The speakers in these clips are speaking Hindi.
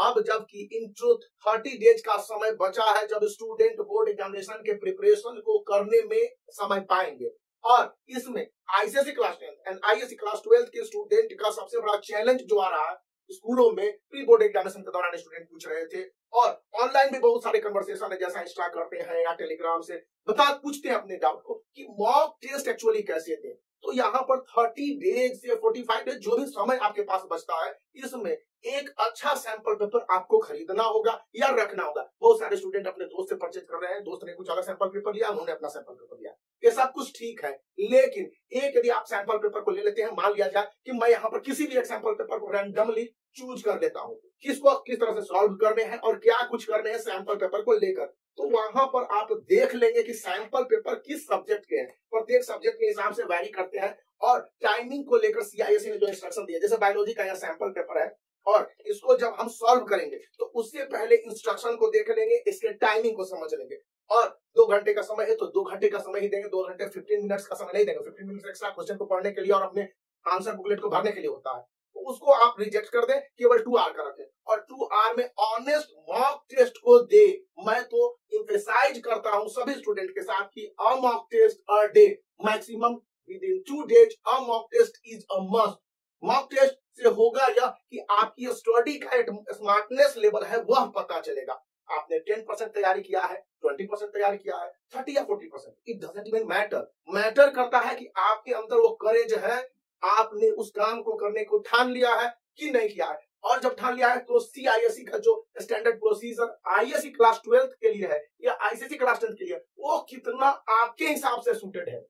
अब जबकि इन ट्रूथ थर्टी डेज़ का समय बचा है जब स्टूडेंट बोर्ड एग्जामिनेशन के प्रिपरेशन को करने में समय पाएँगे। और इसमें ICSC class tenth and ISC class twelfth के स्टूडेंट का सबसे बड़ा चैलेंज जो आ रहा है, स्कूलों में प्री बोर्ड एग्जामिनेशन के दौरान स्टूडेंट पूछ रहे थे। और ऑनलाइन भी बहुत सारे कन्वर्सेशन है, जैसा इंस्टा करते हैं या टेलीग्राम से। बता, पूछते हैं अपने डाउट को कि मॉक टेस्ट एक्चुअली कैसे दें तो यहाँ पर थर्टी डेज़ से फोर्टी फाइव डेज़ जो भी समय आपके पास बचता है, इसमें एक अच्छा सैंपल पेपर आपको खरीदना होगा या रखना होगा। बहुत सारे स्टूडेंट अपने दोस्त से परचेज कर रहे हैं, दोस्त ने कुछ अलग सैंपल पेपर लिया, उन्होंने अपना सैंपल पेपर लिया। ये सब कुछ ठीक है, लेकिन एक यदि आप सैंपल पेपर को ले लेते हैं, मान लिया जाए कि मैं यहाँ पर किसी भी एक सैंपल पेपर को रैंडमली चूज़ कर लेता हूँ, किसको किस तरह से सॉल्व करने हैं और क्या कुछ करने हैं सैंपल पेपर को लेकर तो वहाँ पर आप देख लेंगे कि सैंपल पेपर किस सब्जेक्ट के हैं। प्रत्येक सब्जेक्ट के हिसाब से वैरी करते हैं और टाइमिंग को लेकर सीआईएससी ने जो इंस्ट्रक्शन दिया, जैसे बायोलॉजी का यह सैंपल पेपर है, और इसको जब हम सॉल्व करेंगे तो उससे पहले इंस्ट्रक्शन को देख लेंगे, इसके टाइमिंग को समझ लेंगे। और दो घंटे का समय है तो दो घंटे का समय ही देंगे, दो घंटे फिफ्टीन मिनट्स का समय नहीं देंगे। फिफ्टीन मिनट्स एक्स्ट्रा क्वेश्चन को पढ़ने के लिए और अपने आंसर बुकलेट को भरने के लिए होता है। उसको आप रिजेक्ट कर दें, केवल टू आर का रखें। और टू आर में ऑनेस्ट मॉक टेस्ट को दे। मैं तो इंफेसाइज करता हूँ सभी स्टूडेंट के साथ कि a mock test a day maximum within two days a mock test is a must mock test से होगा यह कि आपकी स्टडी का स्मार्टनेस लेवल है, वह पता चलेगा। आपने टेन परसेंट तैयारी किया है ट्वेंटी परसेंट तैयारी किया है थर्टी या forty percent it doesn't even matter matter करता है कि आपके अंदर वो करेज है आपने उस काम को करने को ठान लिया है कि नहीं किया है? और जब ठान लिया है तो सीआईएससी का जो standard procedure ISC class twelfth के लिए है या आईसीएससी क्लास टेंथ के लिए, वो कितना आपके हिसाब से सुटेड है?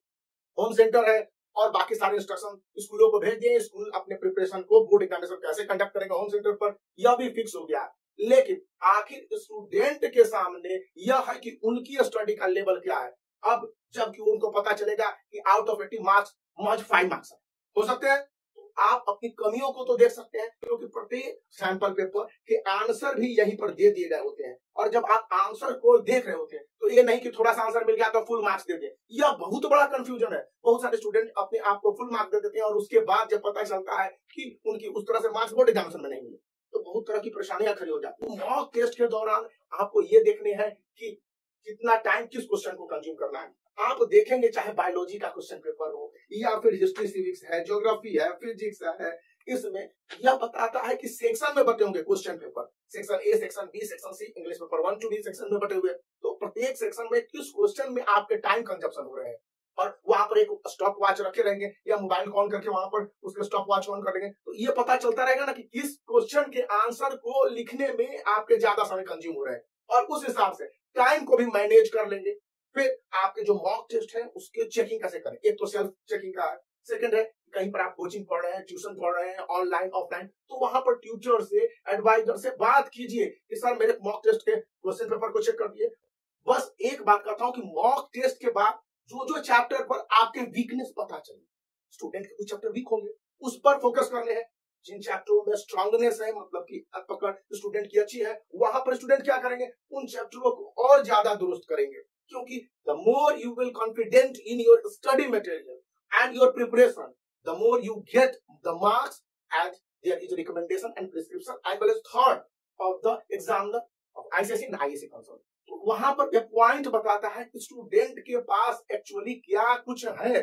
होम सेंटर है और बाकी सारे इंस्ट्रक्शन स्कूलों को भेज दिए स्कूल अपने प्रिपरेशन को बोर्ड एग्जामिनेशन कैसे कंडक्ट करेगा होम सेंटर पर, यह भी फिक्स हो गया। लेकिन आखिर स्टूडेंट के सामने यह है कि उनकी स्टडी का लेवल क्या है? अब जबकि उनको पता चलेगा कि आउट ऑफ़ एटी मार्क्स मज फाइव मार्क्स हो। सकते हैं। आप अपनी कमियों को तो देख सकते हैं, क्योंकि प्रत्येक सैंपल पेपर के आंसर भी यहीं पर दे दिए गए होते हैं। और जब आप आंसर को देख रहे होते हैं तो ये नहीं कि थोड़ा सा आंसर मिल गया तो फुल मार्क्स दे दे। यह बहुत बड़ा कंफ्यूजन है। बहुत सारे स्टूडेंट अपने आप को फुल मार्क्स दे देते हैं और उसके बाद जब पता चलता है कि उनकी उस तरह से मार्क्स बोर्ड एग्जामिनेशन में नहीं मिले तो बहुत तरह की परेशानियाँ खड़ी हो जाती है। मॉक टेस्ट के दौरान आपको ये देखने हैं कि कितना टाइम किस क्वेश्चन को कंज्यूम करना है। आप देखेंगे चाहे बायोलॉजी का क्वेश्चन पेपर हो या फिर हिस्ट्री सिविक्स है ज्योग्राफी है फिजिक्स है, इसमें यह बताता है कि सेक्शन में बटे होंगे question paper section A section B section C English paper one two B section में बटे हुए। तो प्रत्येक सेक्शन में किस क्वेश्चन में आपके टाइम कंजप्शन हो रहे हैं? और वहाँ पर एक स्टॉप वॉच रखे रहेंगे, या मोबाइल ऑन करके वहाँ पर उसके स्टॉप वॉच ऑन करेंगे तो ये पता चलता रहेगा ना कि किस क्वेश्चन के आंसर को लिखने में आपके ज़्यादा समय कंज्यूम हो रहे हैं। और उस हिसाब से टाइम को भी मैनेज कर लेंगे। फिर आपके जो मॉक टेस्ट है, उसके चेकिंग कैसे करें? एक तो सेल्फ चेकिंग का है। सेकंड है, कहीं पर आप कोचिंग पढ़ रहे हैं ट्यूशन पढ़ रहे हैं ऑनलाइन ऑफलाइन तो वहाँ पर ट्यूटर से एडवाइजर से बात कीजिए कि, सर, मेरे मॉक टेस्ट के क्वेश्चन पेपर को चेक कर दिए बस एक बात कहता हूँ कि मॉक टेस्ट के बाद जो जो चैप्टर पर आपके वीकनेस पता चले स्टूडेंट के कुछ चैप्टर वीक होंगे, उस पर फोकस करने हैं। जिन चैप्टरों में स्ट्रांगनेस है मतलब कि पकड़ स्टूडेंट की अच्छी है, वहाँ पर स्टूडेंट क्या करेंगे? उन चैप्टरों को और ज़्यादा दुरुस्त करेंगे। क्योंकि the more you will confident in your study material and your preparation the more you get the marks and there is recommendation and prescription as well as thought of the examiner of ICSC and ISC concern तो वहाँ पर एक पॉइंट बताता है कि स्टूडेंट के पास एक्चुअली क्या कुछ है?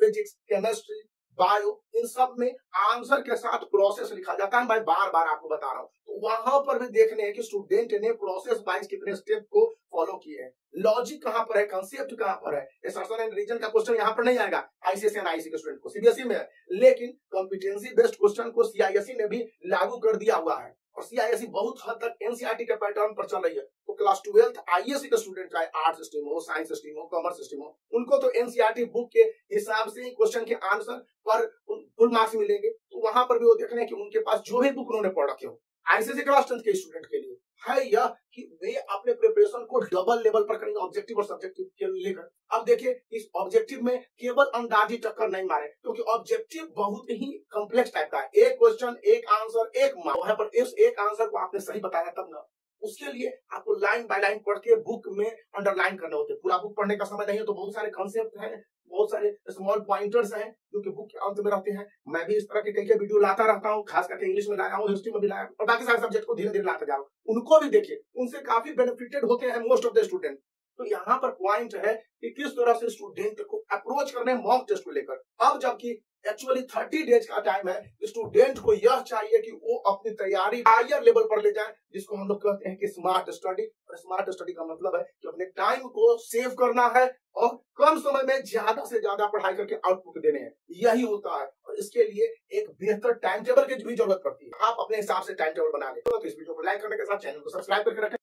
फिजिक्स केमिस्ट्री बायो इन सब में आंसर के साथ प्रोसेस लिखा जाता है। मैं बार बार आपको बता रहा हूँ। तो वहाँ पर भी देखने हैं कि स्टूडेंट ने प्रोसेस वाइज कितने स्टेप को फॉलो किए हैं। लॉजिक कहाँ पर है? कंसेप्ट कहाँ पर है? एसर्शन एंड रीजन का क्वेश्चन यहाँ पर नहीं आएगा। आईसीएससी एंड आईसी के स्टूडेंट को सीबीएसई में है। लेकिन कॉम्पिटेंसी बेस्ड क्वेश्चन को सीआईएससी ने भी लागू कर दिया हुआ है। और सीआईएससी बहुत हद तक एनसीआरटी के पैटर्न पर चल रही है। तो क्लास ट्वेल्थ आईएससी के स्टूडेंट चाहे आर्ट स्ट्रीम हो साइंस स्ट्रीम हो कॉमर्स स्ट्रीम हो, उनको तो एनसीआरटी बुक के हिसाब से ही क्वेश्चन के आंसर पर फुल मार्क्स मिलेंगे। तो वहाँ पर भी वो देख रहे हैं कि उनके पास जो भी बुक उन्होंने पढ़ रखे हो। आईसीएससी क्लास टेंथ के स्टूडेंट के लिए। है यह कि वे अपने प्रिपरेशन को डबल लेवल पर करेंगे ऑब्जेक्टिव और सब्जेक्टिव के लेकर। अब देखिए, इस ऑब्जेक्टिव में केवल अंदाजी टक्कर नहीं मारे, क्योंकि ऑब्जेक्टिव बहुत ही कॉम्प्लेक्स टाइप का है। एक क्वेश्चन एक आंसर एक मार्क पर इस एक आंसर को आपने सही बताया तब ना। उसके लिए आपको लाइन बाय लाइन पढ़ के बुक में अंडरलाइन करने होते हैं। पूरा बुक पढ़ने का समय नहीं है तो बहुत सारे कॉन्सेप्ट हैं, बहुत सारे स्मॉल पॉइंटर्स हैं जो कि बुक के अंत में रहते हैं। मैं भी इस तरह के कई कई वीडियो लाता रहता हूँ, खास करके इंग्लिश में लाया हूँ हिस्ट्री में भी लाया और बाकी सारे सब्जेक्ट को धीरे धीरे लाता जा उनको भी देखिए, उनसे काफ़ी बेनिफिटेड होते हैं मोस्ट ऑफ़ द स्टूडेंट तो यहाँ पर पॉइंट है कि किस तरह से स्टूडेंट को अप्रोच करने मॉक टेस्ट को लेकर। अब जबकि एक्चुअली थर्टी डेज़ का टाइम है स्टूडेंट को यह चाहिए कि वो अपनी तैयारी हायर लेवल पर ले जाए, जिसको हम लोग कहते हैं कि स्मार्ट स्टडी और स्मार्ट स्टडी का मतलब है कि अपने टाइम को सेव करना है और कम समय में ज़्यादा से ज़्यादा पढ़ाई करके आउटपुट देने हैं। यही होता है। और इसके लिए एक बेहतर टाइम टेबल की भी ज़रूरत पड़ती है। आप अपने हिसाब से टाइम टेबल बना ले। तो इस वीडियो को लाइक करने के साथ चैनल को सब्सक्राइब करके रखें।